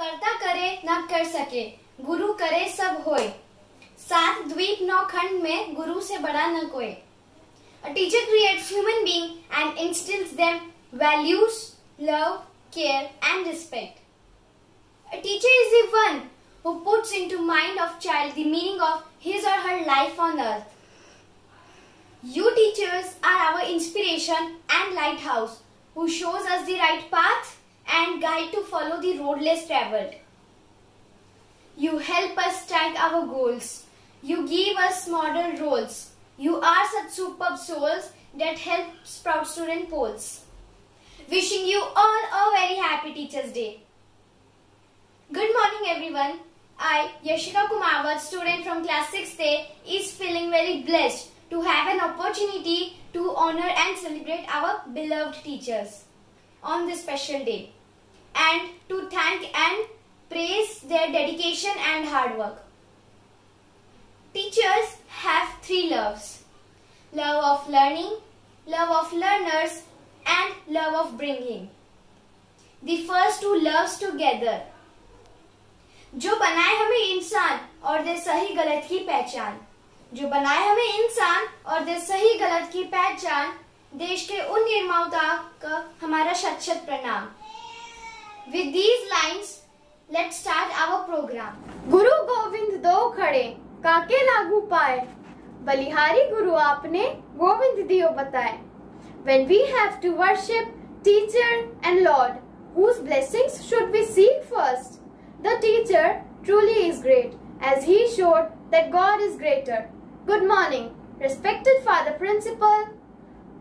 कर्ता करे न कर सके गुरु करे सब होए सात द्वीप नौ खंड में गुरु से बड़ा न कोई A teacher creates human being and instills them values, love, care and respect. A teacher is the one who puts into mind of child the meaning of his or her life on earth. You teachers are our inspiration and lighthouse who shows us the right path and guide to follow the road less traveled. You help us track our goals. You give us model roles. You are such superb souls that help sprout student polls. Wishing you all a very happy Teachers' Day. Good morning everyone. I, Yashika Kumawat, student from class 6A, is feeling very blessed to have an opportunity to honor and celebrate our beloved teachers on this special day and to thank and praise their dedication and hard work. Teachers have three loves love of learning, love of learners, and love of bringing. The first two loves together. जो बनाए हमें इंसान और दे सही गलत की पहचान जो बनाए हमें इंसान और दे सही गलत की पहचान देश के उन निर्माता का हमारा शत शत प्रणाम with these lines let's start our program गुरु गोविंद दो खड़े काके लागू पाए बलिहारी गुरु आपने गोविंद दियो बताए when we have to worship teacher and lord whose blessings should we seek first the teacher truly is great as he showed that god is greater good morning respected father principal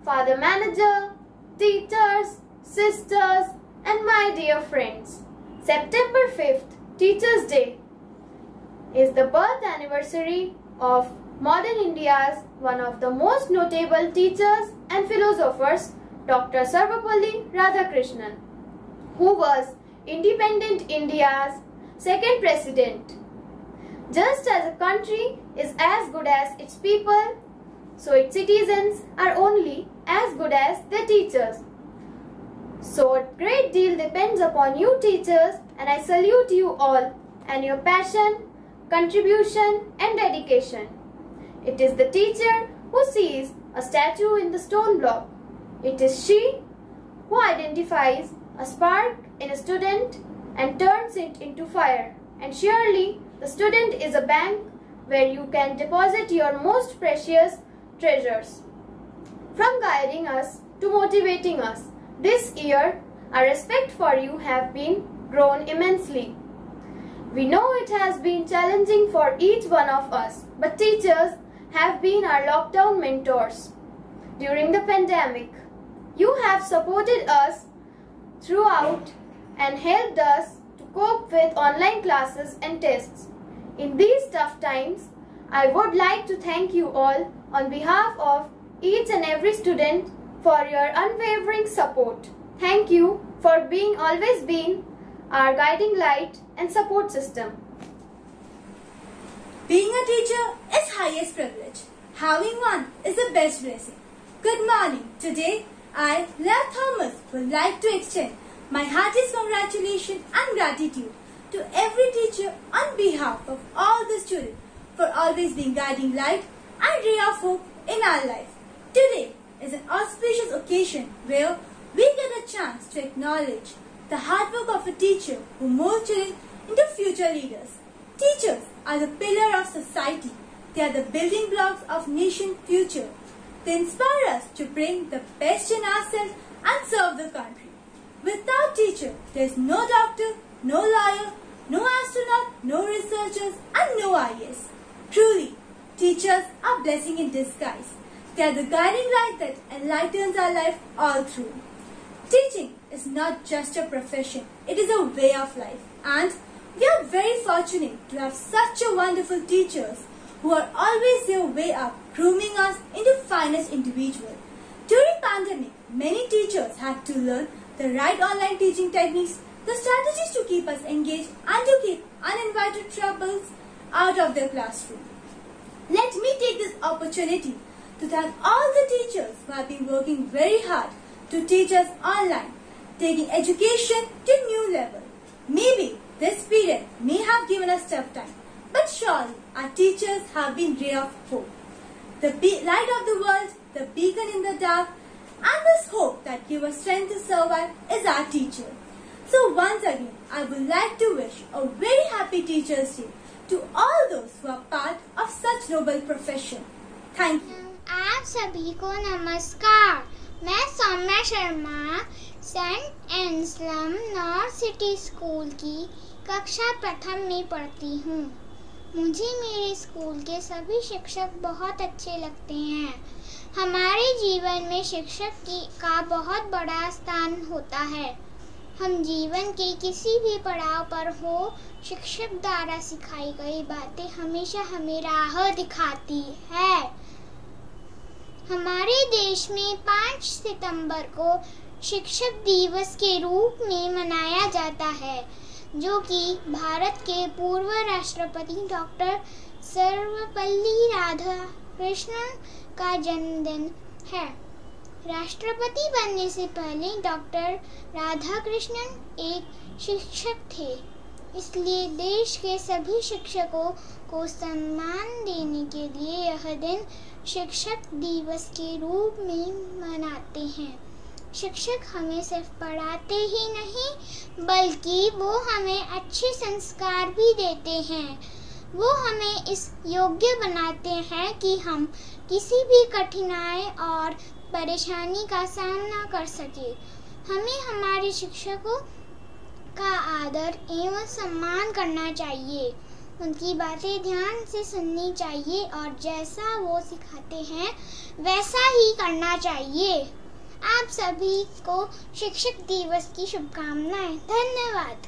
father manager teachers sisters and my dear friends september 5th teachers day is the birth anniversary of modern India's one of the most notable teachers and philosophers, Dr. Sarvepalli Radhakrishnan, who was independent India's second president. Just as a country is as good as its people, so its citizens are only as good as their teachers. So a great deal depends upon you teachers and I salute you all and your passion, contribution and dedication. It is the teacher who sees a statue in the stone block. It is she who identifies a spark in a student and turns it into fire. And surely the student is a bank where you can deposit your most precious treasures. From guiding us to motivating us, this year our respect for you have been grown immensely. We know it has been challenging for each one of us, but teachers have been our lockdown mentors during the pandemic. You have supported us throughout and helped us to cope with online classes and tests. In these tough times, I would like to thank you all on behalf of each and every student for your unwavering support. Thank you for being always been our guiding light and support system. Being a teacher is highest privilege. Having one is the best blessing. Good morning. Today, I, Leah Thomas, would like to extend my heartiest congratulations and gratitude to every teacher on behalf of all the students for always being guiding light and of hope in our life. Today is an auspicious occasion where we get a chance to acknowledge the hard work of a teacher who molds children into future leaders. Teachers are the pillar of society. They are the building blocks of nation future. They inspire us to bring the best in ourselves and serve the country. Without teacher, there is no doctor, no lawyer, no astronaut, no researchers and no IAS. Truly, teachers are blessing in disguise. They are the guiding light that enlightens our life all through. Teaching is not just a profession, it is a way of life. And we are very fortunate to have such a wonderful teachers who are always their way up, grooming us into finest individual. During pandemic, many teachers had to learn the right online teaching techniques, the strategies to keep us engaged and to keep uninvited troubles out of their classroom. Let me take this opportunity to thank all the teachers who have been working very hard to teach us online, taking education to new level. Maybe This period may have given us tough time, but surely our teachers have been ray of hope. The light of the world, the beacon in the dark, and this hope that gives us strength to survive is our teacher. So once again, I would like to wish a very happy Teachers Day to all those who are part of such noble profession. Thank you. आप सभी को नमस्कार मैं Saumya Sharma saint Anselm north city school की कक्षा प्रथम में पढ़ती हूँ मुझे मेरे स्कूल के सभी शिक्षक बहुत अच्छे लगते हैं हमारे जीवन में शिक्षक की का बहुत बड़ा स्थान होता है हम जीवन के किसी भी पड़ाव पर हो, शिक्षक द्वारा सिखाई गई बातें हमेशा हमें राह दिखाती है। हमारे देश में 5 सितंबर को शिक्षक दिवस के रूप में मनाया जाता है, जो कि भारत के पूर्व राष्ट्रपति डॉक्टर सर्वपल्ली राधा राधाकृष्णन का जन्मदिन है। राष्ट्रपति बनने से पहले डॉक्टर राधाकृष्णन एक शिक्षक थे। इसलिए देश के सभी शिक्षकों को सम्मान देने के लिए यह दिन शिक्षक दिवस के रूप में मनाते हैं। शिक्षक हमें सिर्फ़ पढ़ाते ही नहीं, बल्कि वो हमें अच्छे संस्कार भी देते हैं। वो हमें इस योग्य बनाते हैं कि हम किसी भी कठिनाई और परेशानी का सामना कर सके। हमें हमारे शिक्षकों का आदर एवं सम्मान करना चाहिए। उनकी बातें ध्यान से सुननी चाहिए और जैसा वो सिखाते हैं, वैसा ही करना चाहिए। आप सभी को शिक्षक दिवस की शुभकामनाएँ। धन्यवाद।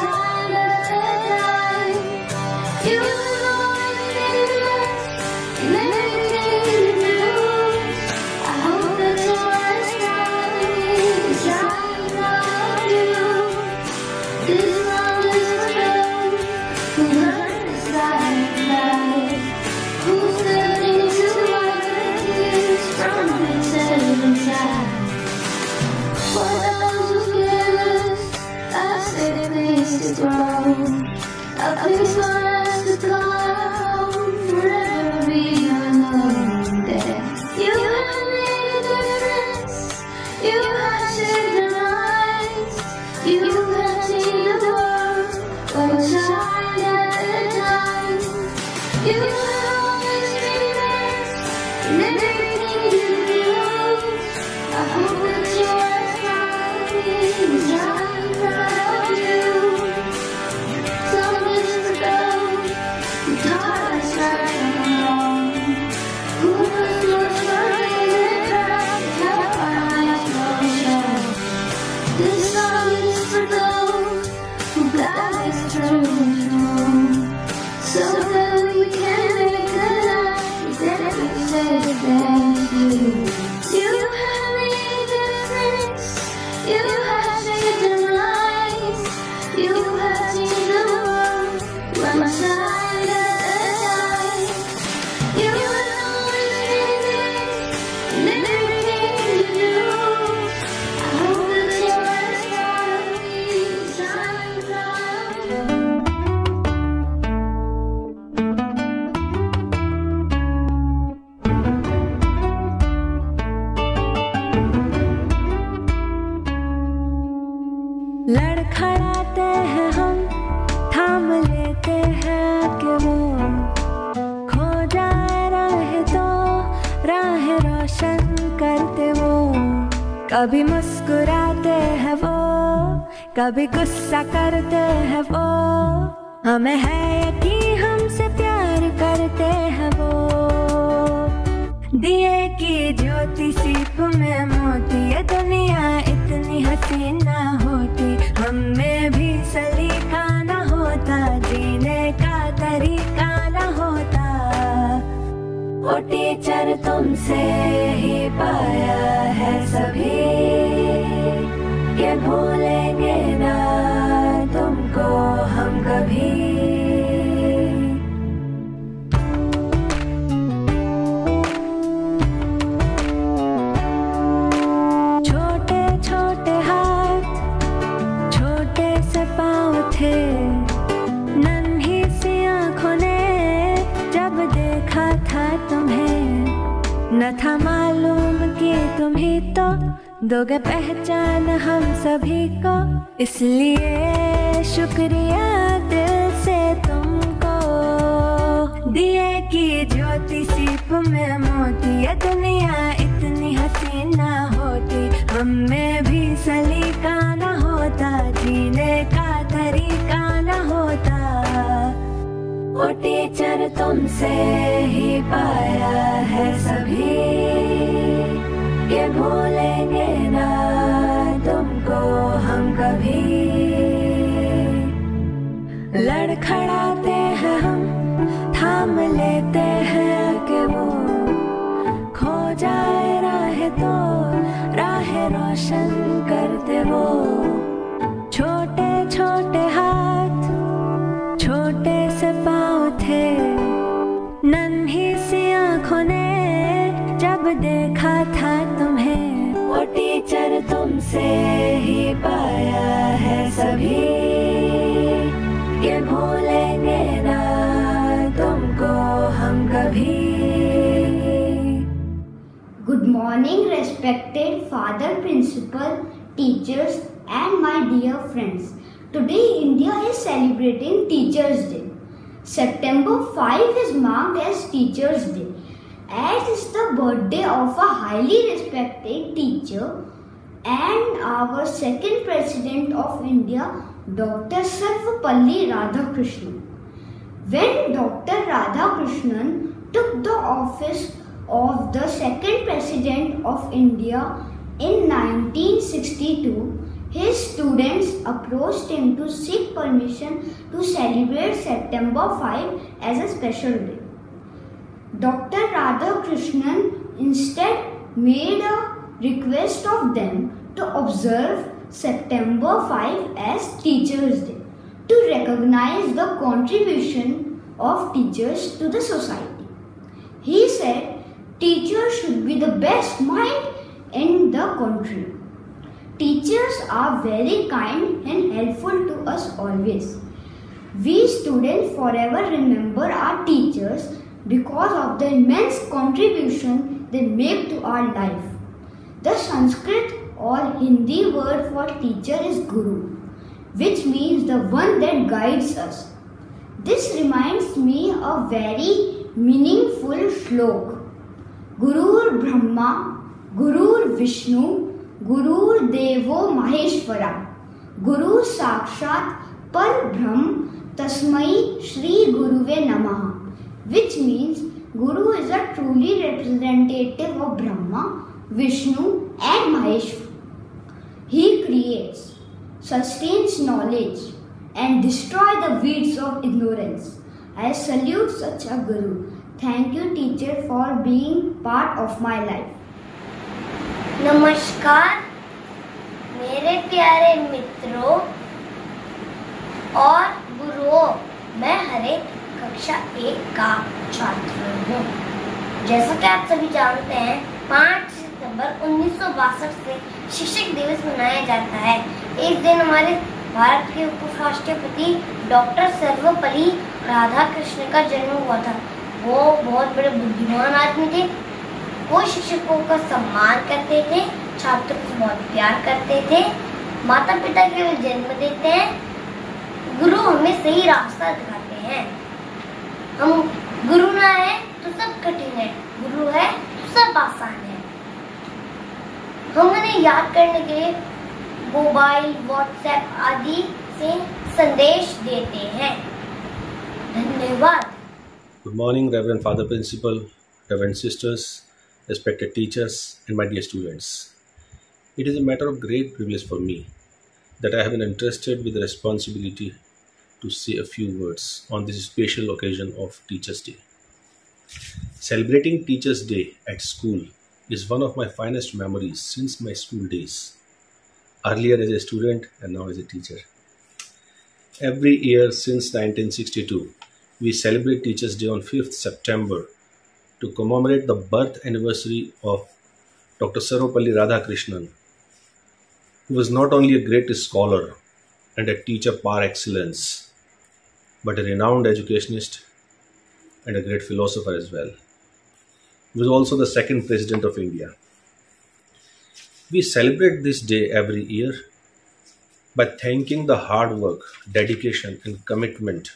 Jesus. कभी मुस्कुराते हैं वो, कभी गुस्सा करते हैं वो। हमें है कि हमसे प्यार करते हैं वो। दिए की ज्योति सीप में मोती, ये दुनिया इतनी हसीन ना होती। हमें भी सलीका ना होता, जीने का तरीका ना होता। वो टीचर तुमसे ही पाया है सभी। ये भूलेंगे ना तुमको हम कभी। था मालूम कि तुम्हें तो दोगे पहचान हम सभी को। इसलिए शुक्रिया दिल से तुमको। दिए की ज्योति सीप में मोती दुनिया इतनी हसीना होती। हम में भी सलीका वो टीचर तुमसे ही पाया है सभी। ये भूलेंगे ना तुमको हम कभी। लड़खड़ाते हैं हम, थाम लेते हैं कि वो। खो जाए राह तो राह रोशन करते वो। छोटे छोटे हाथ देखा था तुम्हें, वो टीचर तुमसे ही पाया है सभी। ये भूलेंगे ना तुमको हम कभी। Good morning respected father principal teachers and my dear friends today India is celebrating teachers day September five is marked as teachers day as it's the birthday of a highly respected teacher and our second President of India, Dr. Sarvepalli Radhakrishnan. When Dr. Radhakrishnan took the office of the second President of India in 1962, his students approached him to seek permission to celebrate September 5 as a special day. Dr. Radhakrishnan instead made a request of them to observe September 5 as Teachers' Day to recognize the contribution of teachers to the society. He said teachers should be the best mind in the country. Teachers are very kind and helpful to us always. We students forever remember our teachers because of the immense contribution they make to our life. The Sanskrit or Hindi word for teacher is Guru, which means the one that guides us. This reminds me a very meaningful shlok. Gurur Brahma, Gurur Vishnu, Gurur Devo Maheshwara, Guru Sakshat Par Brahm Tasmai Shri Guruve Namaha, which means Guru is a truly representative of Brahma, Vishnu and Maheshwara. He creates, sustains knowledge, and destroys the weeds of ignorance. I salute such a Guru. Thank you, teacher, for being part of my life. नमस्कार मेरे प्यारे मित्रों और गुरुओं मैं हरे कक्षा एक का छात्र हूँ। जैसा कि आप सभी जानते हैं 5 सितंबर उन्नीस से शिक्षक दिवस मनाया जाता है। इस दिन हमारे भारत के उप राष्ट्रपति डॉक्टर सर्वपल्ली राधाकृष्ण का जन्म हुआ था। वो बहुत बड़े बुद्धिमान आदमी थे। वो शिक्षकों का सम्मान करते थे, छात्रों से बहुत प्यार करते थे। माता पिता के जन्म देते हैं। गुरु हमें सही रास्ता दिखाते हैं। हम गुरु ना है तो सब कठिन है गुरु है तो सब आसान है हम उन्हें याद करने के लिए मोबाइल व्हाट्सएप आदि से संदेश देते हैं धन्यवाद morning, Reverend Father Principal, Reverend Sisters, respected teachers, and my dear students. It is a matter of great privilege for me that I have been entrusted with the responsibility to say a few words on this special occasion of Teachers' Day. Celebrating Teachers' Day at school is one of my finest memories since my school days, earlier as a student and now as a teacher. Every year since 1962, we celebrate Teachers' Day on 5th September to commemorate the birth anniversary of Dr. Sarvepalli Radhakrishnan, who was not only a great scholar and a teacher par excellence, but a renowned educationist and a great philosopher as well. He was also the second president of India. We celebrate this day every year by thanking the hard work, dedication, and commitment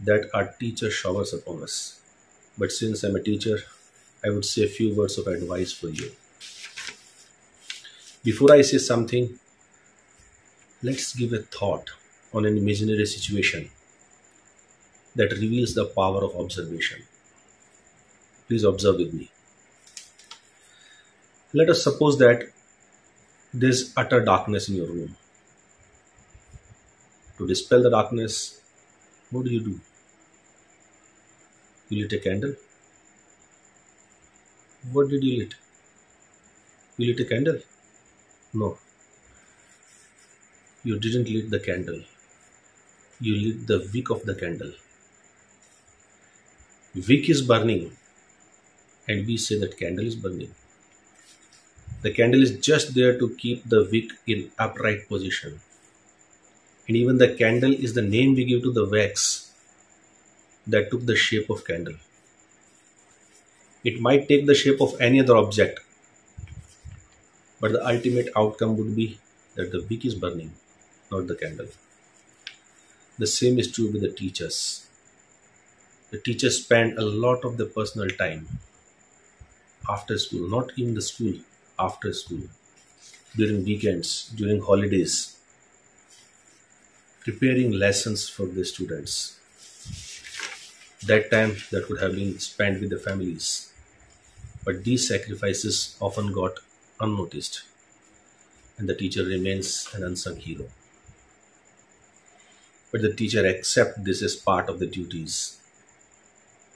that our teacher showers upon us. But since I'm a teacher, I would say a few words of advice for you. Before I say something, let's give a thought on an imaginary situation that reveals the power of observation. Please observe with me. Let us suppose that there's utter darkness in your room. To dispel the darkness, what do you do? You lit a candle? What did you lit? You lit a candle? No. You didn't lit the candle. You lit the wick of the candle. Wick is burning, and we say that candle is burning. The candle is just there to keep the wick in upright position. And even the candle is the name we give to the wax that took the shape of candle. It might take the shape of any other object, but the ultimate outcome would be that the wick is burning, not the candle. The same is true with the teachers. The teachers spend a lot of their personal time after school, not in the school, after school, during weekends, during holidays, preparing lessons for the students. That time that would have been spent with the families. But these sacrifices often got unnoticed, and the teacher remains an unsung hero. But the teacher accepts this as part of the duties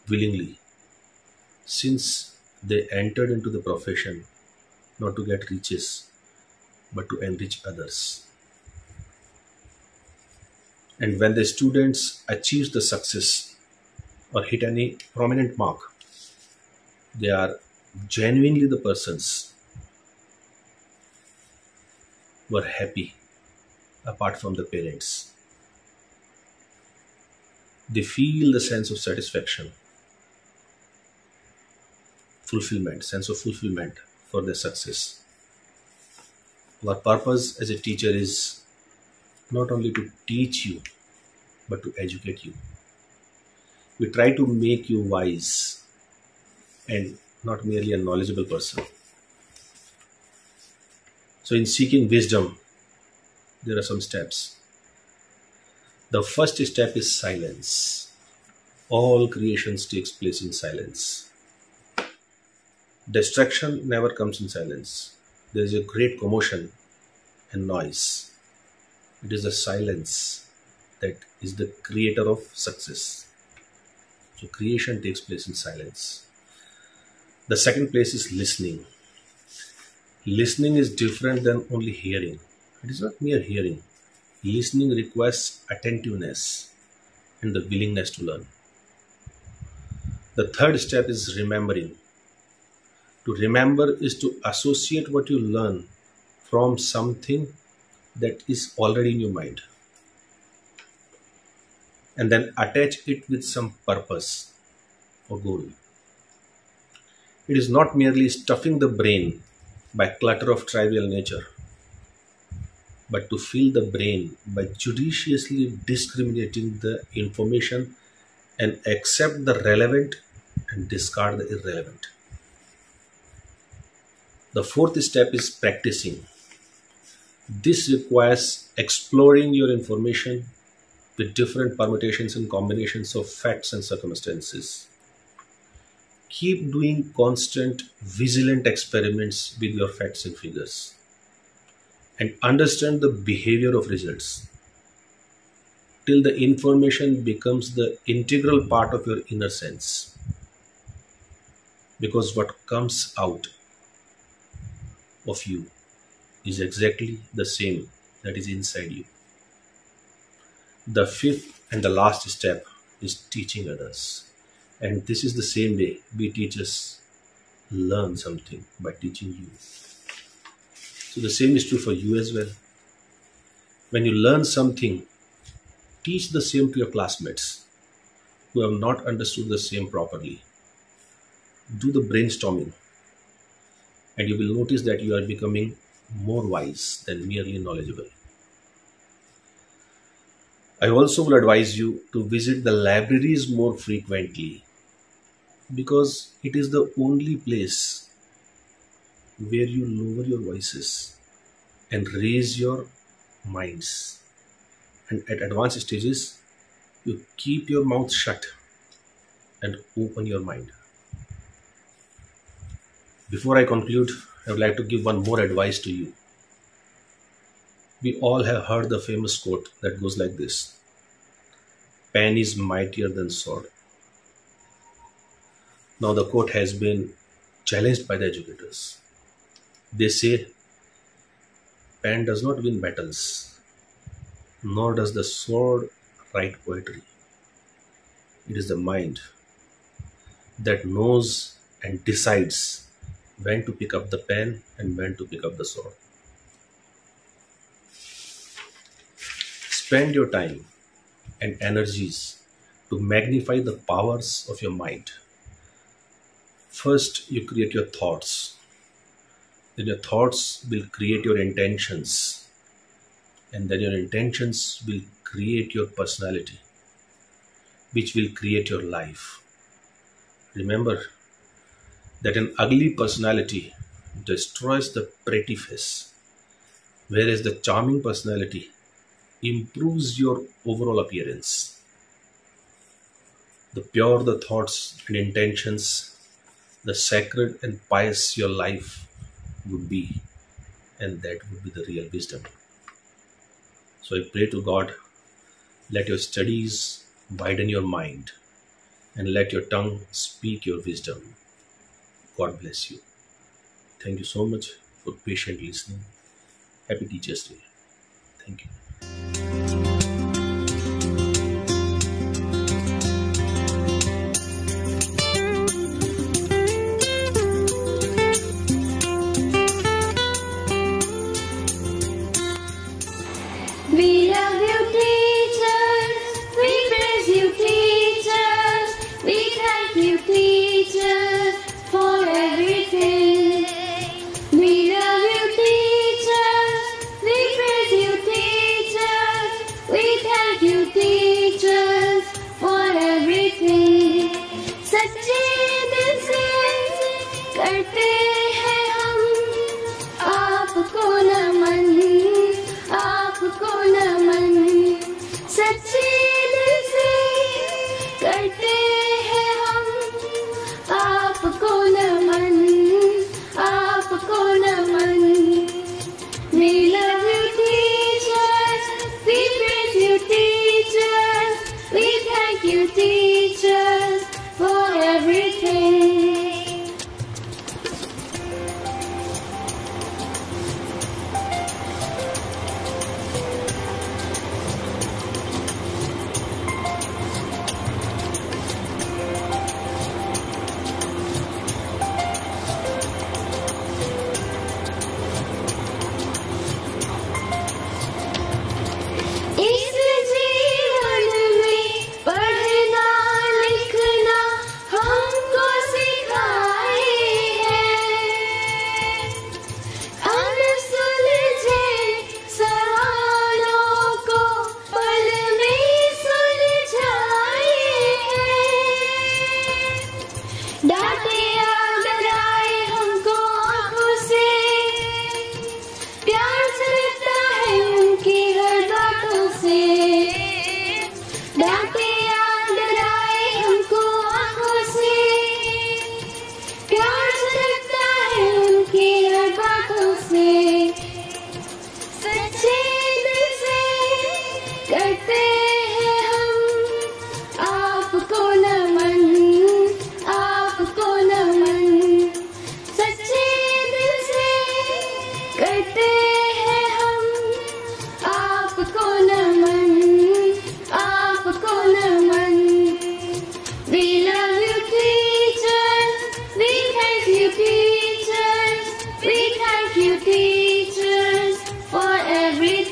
willingly, since they entered into the profession not to get riches but to enrich others. And when the students achieve the success or hit any prominent mark, they are genuinely the persons who are happy apart from the parents. They feel the sense of satisfaction, fulfillment, sense of fulfillment for their success. Our purpose as a teacher is not only to teach you but to educate you. We try to make you wise and not merely a knowledgeable person. So, in seeking wisdom, there are some steps. The first step is silence. All creations takes place in silence. Destruction never comes in silence. There is a great commotion and noise. It is the silence that is the creator of success. So creation takes place in silence. The second place is listening. Listening is different than only hearing. It is not mere hearing. Listening requires attentiveness and the willingness to learn. The third step is remembering. To remember is to associate what you learn from something that is already in your mind and then attach it with some purpose or goal. It is not merely stuffing the brain by clutter of trivial nature, but to fill the brain by judiciously discriminating the information and accept the relevant and discard the irrelevant. The fourth step is practicing. This requires exploring your information with different permutations and combinations of facts and circumstances. Keep doing constant, vigilant experiments with your facts and figures and understand the behavior of results till the information becomes the integral part of your inner sense. because what comes out of you is exactly the same that is inside you. The fifth and the last step is teaching others. And this is the same way we teachers learn something by teaching you. So the same is true for you as well. When you learn something, teach the same to your classmates who have not understood the same properly. Do the brainstorming, and you will notice that you are becoming more wise than merely knowledgeable. I also will advise you to visit the libraries more frequently because it is the only place where you lower your voices and raise your minds. And at advanced stages, you keep your mouth shut and open your mind. Before I conclude, I would like to give one more advice to you. We all have heard the famous quote that goes like this Pen is mightier than sword. Now, the quote has been challenged by the educators. They say, Pen does not win battles, nor does the sword write poetry. It is the mind that knows and decides when to pick up the pen and when to pick up the sword. Spend your time and energies to magnify the powers of your mind. First, you create your thoughts. Then, your thoughts will create your intentions. And then, your intentions will create your personality, which will create your life. Remember that an ugly personality destroys the pretty face, whereas the charming personality improves your overall appearance. The pure the thoughts and intentions, the sacred and pious your life would be, and that would be the real wisdom. So I pray to God, let your studies widen your mind and let your tongue speak your wisdom. God bless you. Thank you so much for patient listening. Happy Teachers Day. Thank you.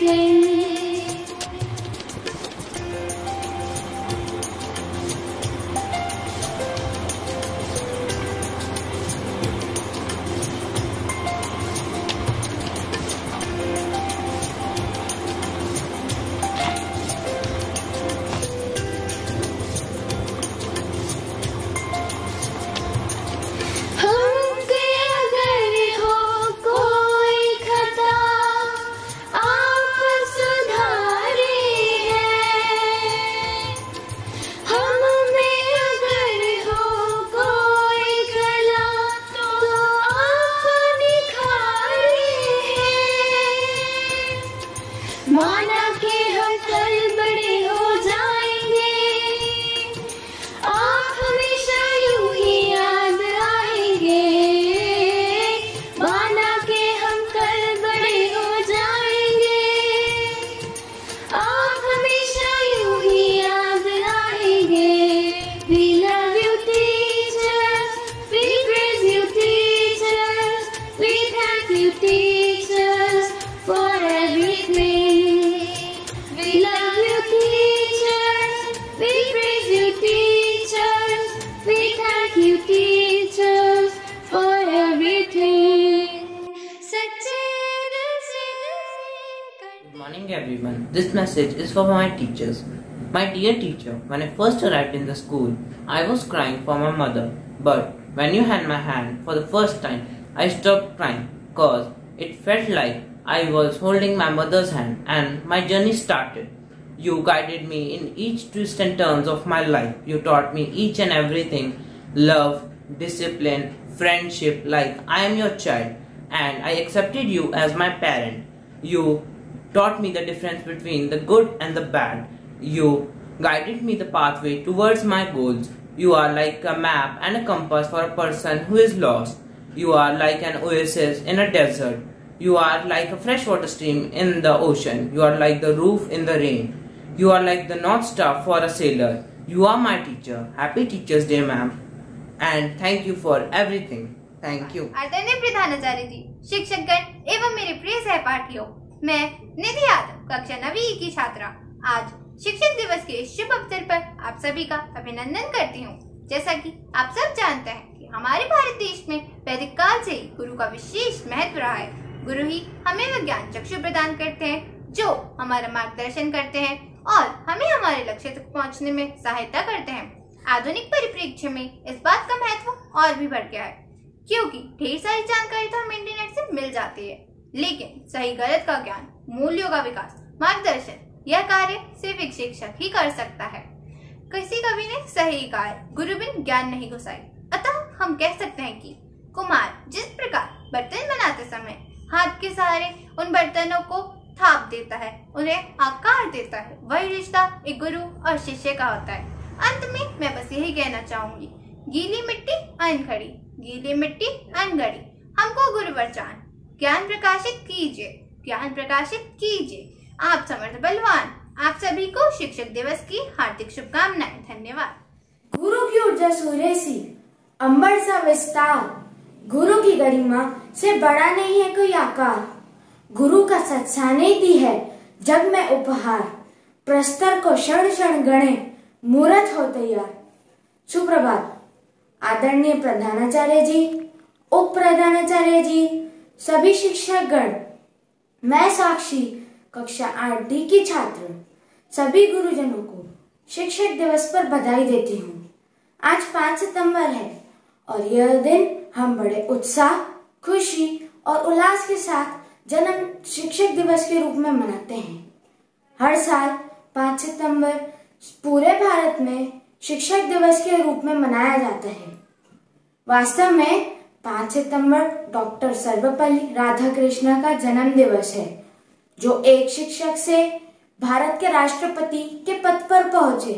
Everything This message is for my teachers. My dear teacher, when I first arrived in the school, I was crying for my mother. But when you had my hand for the first time, I stopped crying because it felt like I was holding my mother's hand and my journey started. You guided me in each twist and turns of my life. You taught me each and everything love, discipline, friendship, like I am your child and I accepted you as my parent. You taught me the difference between the good and the bad. You guided me the pathway towards my goals. You are like a map and a compass for a person who is lost. You are like an oasis in a desert. You are like a freshwater stream in the ocean. You are like the roof in the rain. You are like the North Star for a sailor. You are my teacher. Happy Teacher's Day, ma'am. And thank you for everything. Thank you. आदरणीय प्रधानाचार्य जी शिक्षकगण एवं मेरे प्रिय सहपाठियों मैं निधि यादव, कक्षा नवी की छात्रा। आज शिक्षक दिवस के शुभ अवसर पर आप सभी का अभिनंदन करती हूँ। जैसा कि आप सब जानते हैं कि हमारे भारत देश में वैदिक काल से ही गुरु का विशेष महत्व रहा है। गुरु ही हमें वह ज्ञान चक्षु प्रदान करते हैं, जो हमारा मार्गदर्शन करते हैं और हमें हमारे लक्ष्य तक पहुँचने में सहायता करते हैं। आधुनिक परिप्रेक्ष्य में इस बात का महत्व और भी बढ़ गया है, क्योंकि ढेर सारी जानकारी तो हमें इंटरनेट से मिल जाती है, लेकिन सही गलत का ज्ञान मूल्यों का विकास। मार्गदर्शन। यह कार्य सिर्फ़ एक शिक्षक ही कर सकता है। किसी कवि ने सही कहा गुरु बिन ज्ञान नहीं घुसाई। अतः हम कह सकते हैं कि कुमार जिस प्रकार बर्तन बनाते समय हाथ के सहारे उन बर्तनों को थाप देता है, उन्हें आकार देता है, वही रिश्ता एक गुरु और शिष्य का होता है। अंत में मैं बस यही कहना चाहूँगी, गीली मिट्टी अनखड़ी गीली मिट्टी अनगढ़ी हमको गुरु वरदान। ज्ञान प्रकाशित कीजिए। ज्ञान प्रकाशित कीजिए। आप समर्थ बलवान। आप सभी को शिक्षक दिवस की हार्दिक शुभकामनाएँ। धन्यवाद। गुरु की ऊर्जा सूर्य सी अंबर सा विस्तार। गुरु की गरिमा से बड़ा नहीं है कोई आकार। गुरु का सत्सा नहीं दी है जग में उपहार। प्रस्तर को क्षण क्षण गणे, मूर्त हो तैयार। सुप्रभात। आदरणीय प्रधानाचार्य जी उप प्रधानाचार्य जी, सभी शिक्षक गण मैं साक्षी, कक्षा आठ डी की छात्र। सभी गुरुजनों को शिक्षक दिवस पर बधाई देती हूँ। आज पाँच सितंबर है और यह दिन हम बड़े उत्साह, खुशी और उल्लास के साथ जन्म शिक्षक दिवस के रूप में मनाते हैं। हर साल पाँच सितंबर पूरे भारत में शिक्षक दिवस के रूप में मनाया जाता है। वास्तव में पाँच सितंबर, डॉक्टर सर्वपल्ली राधाकृष्ण का जन्म दिवस है, जो एक शिक्षक से भारत के राष्ट्रपति के पद पर पहुँचे।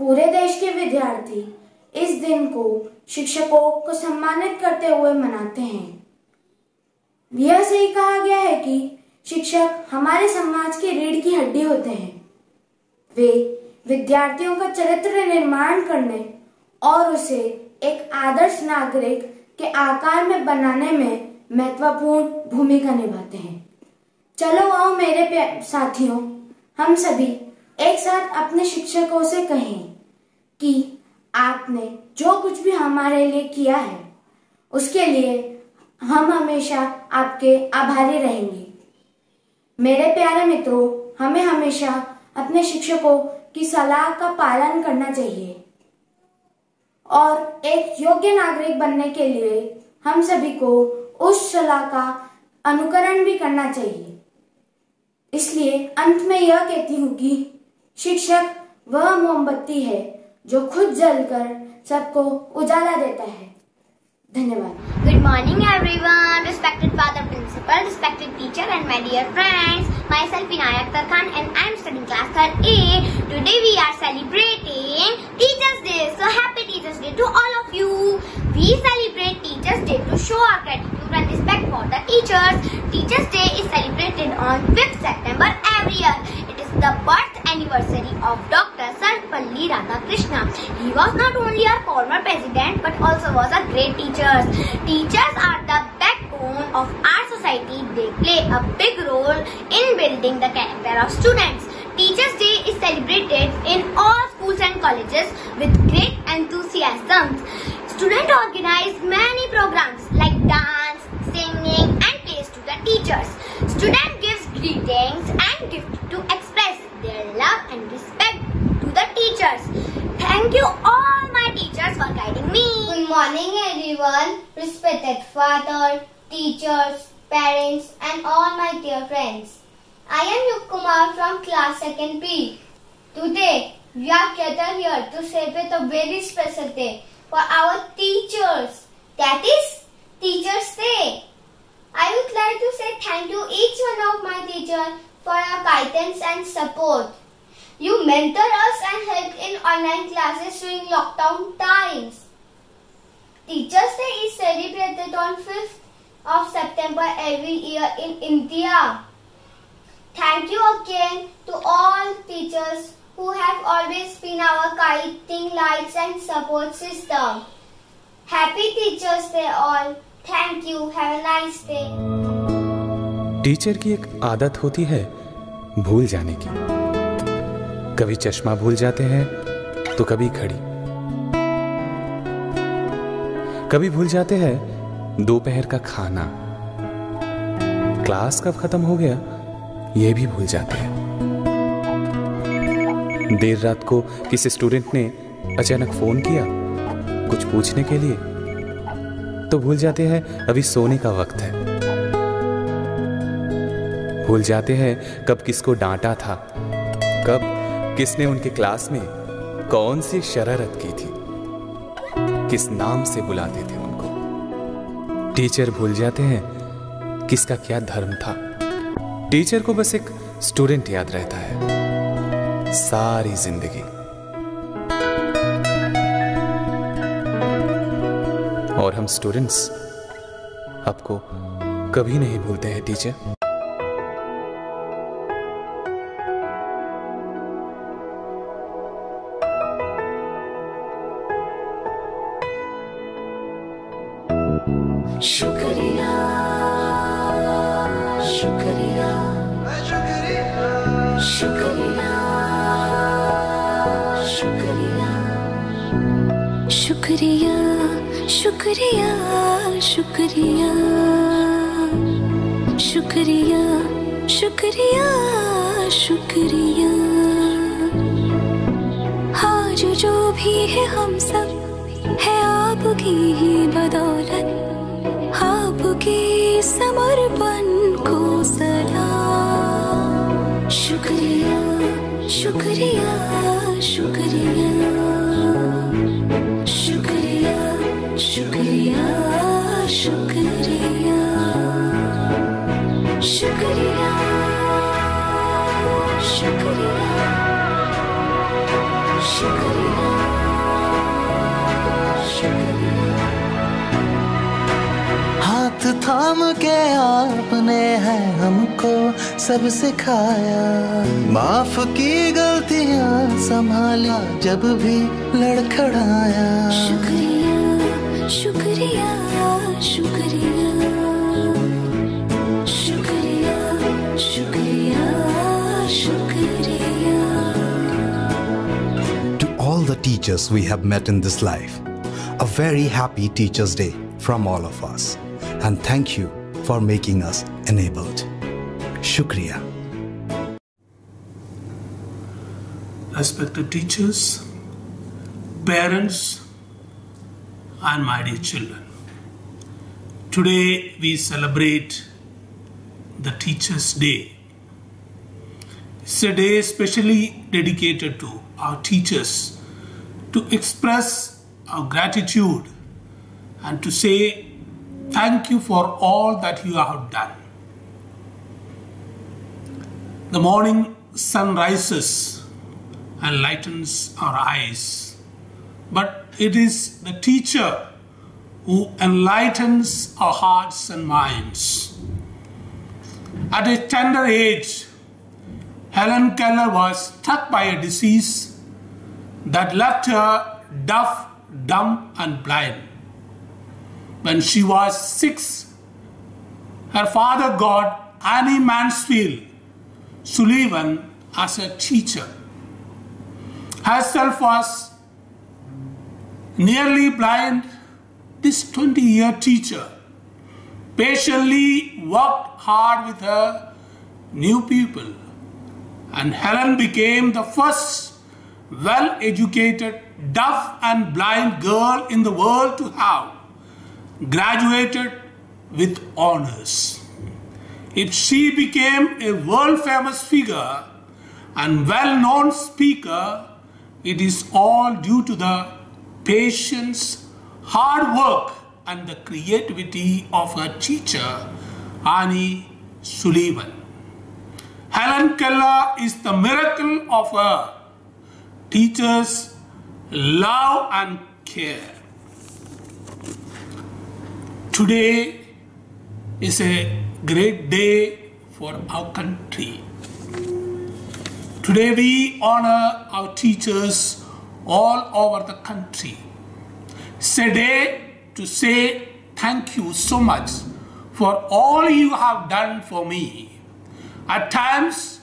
पूरे देश के विद्यार्थी इस दिन को शिक्षकों को सम्मानित करते हुए मनाते हैं। यह सही कहा गया है कि शिक्षक हमारे समाज के रीढ़ की हड्डी होते हैं। वे विद्यार्थियों का चरित्र निर्माण करने और उसे एक आदर्श नागरिक के आकार में बनाने में महत्वपूर्ण भूमिका निभाते हैं। चलो आओ मेरे साथियों, हम सभी एक साथ अपने शिक्षकों से कहें कि आपने जो कुछ भी हमारे लिए किया है, उसके लिए हम हमेशा आपके आभारी रहेंगे। मेरे प्यारे मित्रों, हमें हमेशा अपने शिक्षकों की सलाह का पालन करना चाहिए। और एक योग्य नागरिक बनने के लिए हम सभी को उस सलाह का अनुकरण भी करना चाहिए। इसलिए अंत में यह कहती हूँ कि शिक्षक वह मोमबत्ती है जो खुद जलकर सबको उजाला देता है। धन्यवाद Good morning everyone, respected father principal, respected teacher and my dear friends. Myself Vinayak Akhtar Khan and I am studying class 3A. Today we are celebrating Teachers Day. So happy Teachers Day to all of you. We celebrate Teachers Day to show our gratitude and respect for the teachers. Teachers Day is celebrated on 5th September every year. It is the birth anniversary of Dr. Sarvepalli Radhakrishna. He was not only our former president but also was a great teacher. Teachers are the backbone of our society. They play a big role in building the character of students. Teachers Day is celebrated in all schools and colleges with great enthusiasm. Students organize many programs like dance, singing and plays to the teachers. Student gives greetings and gifts to their love and respect to the teachers. Thank you all my teachers for guiding me. Good morning everyone, respected father, teachers, parents and all my dear friends. I am Yuk Kumar from class 2nd B. Today we are gathered here to celebrate a very special day for our teachers. That is Teachers Day. I would like to say thank you each one of my teachers for your guidance and support. You mentor us and help in online classes during lockdown times. Teachers Day is celebrated on 5th of September every year in India. Thank you again to all teachers who have always been our guiding lights and support system. Happy Teachers Day all. Thank you. Have a nice day. Teacher की एक आदत होती है भूल जाने की। कभी चश्मा भूल जाते हैं तो कभी घड़ी। कभी भूल जाते हैं, दोपहर का खाना। क्लास कब खत्म हो गया यह भी भूल जाते हैं। देर रात को किसी स्टूडेंट ने अचानक फ़ोन किया, कुछ पूछने के लिए। तो भूल जाते हैं, अभी सोने का वक्त है। भूल जाते हैं कब किसको डांटा था, कब किसने उनके क्लास में कौन सी शरारत की थी, किस नाम से बुलाते थे उनको। टीचर भूल जाते हैं किसका क्या धर्म था। टीचर को बस एक स्टूडेंट याद रहता है, सारी ज़िंदगी। और हम स्टूडेंट्स, आपको कभी नहीं भूलते हैं, टीचर। शुक्रिया शुक्रिया शुक्रिया शुक्रिया। शुक्रिया शुक्रिया शुक्रिया। शुक्रिया शुक्रिया शुक्रिया। आज जो भी है हम सब, है आपकी ही बदौलत। आपके समर्पण को सलाम शुक्रिया शुक्रिया शुक्रिया। शुक्रिया शुक्रिया शुक्रिया। शुक्रिया शुक्रिया। शुक्रिया। थाम के आपने है हमको सब सिखाया माफ की गलतियां संभाला जब भी लड़खड़ाया शुक्रिया शुक्रिया शुक्रिया शुक्रिया शुक्रिया शुक्रिया To all the teachers we have met in this life, a very happy Teachers' Day from all of us. And thank you for making us enabled. Shukriya. respected teachers, parents, and my dear children. Today we celebrate the Teachers' Day. It's a day specially dedicated to our teachers to express our gratitude and to say thank you for all that you have done. The morning sun rises and lightens our eyes. But it is the teacher who enlightens our hearts and minds. At a tender age, Helen Keller was struck by a disease that left her deaf, dumb, and blind. When she was six, her father got Annie Mansfield Sullivan as a teacher. Herself was nearly blind, this 20 year teacher patiently worked hard with her new pupil, and Helen became the first well educated deaf and blind girl in the world to have graduated with honors. If she became a world famous figure and well known speaker, it is all due to the patience, hard work, and the creativity of her teacher, Annie Sullivan. Helen Keller is the miracle of her teacher's love and care. Today is a great day for our country. Today we honor our teachers all over the country. It's a day to say thank you so much for all you have done for me. At times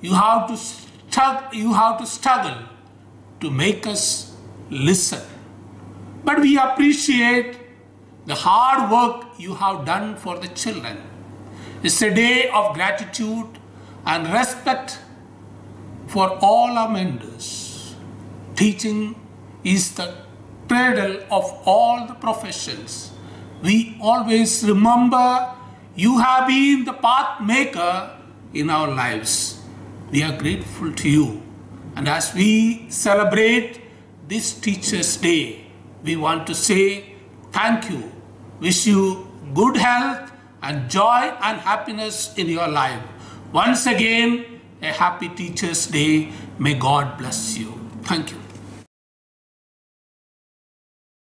you have to struggle, you have to struggle to make us listen. But we appreciate the hard work you have done for the children. It's a day of gratitude and respect for all our mentors. Teaching is the cradle of all the professions. We always remember you have been the path maker in our lives. We are grateful to you. And as we celebrate this Teachers' Day, we want to say thank you. Wish you good health and joy and happiness in your life. Once again, a happy Teachers' Day. May God bless you. Thank you.